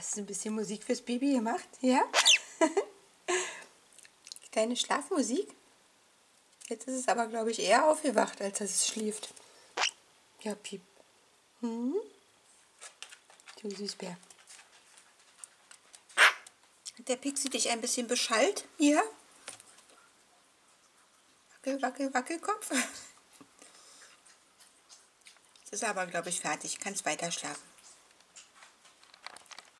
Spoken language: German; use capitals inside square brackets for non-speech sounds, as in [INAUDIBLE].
Hast du ein bisschen Musik fürs Baby gemacht? Ja? [LAUGHS] Kleine Schlafmusik? Jetzt ist es aber, glaube ich, eher aufgewacht, als dass es schläft. Ja, Piep. Hm? Du Süßbär. Hat der Pixi dich ein bisschen beschallt? Ja? Wackel, wackel, wackelkopf. [LAUGHS] Jetzt ist aber, glaube ich, fertig. Kannst weiter schlafen.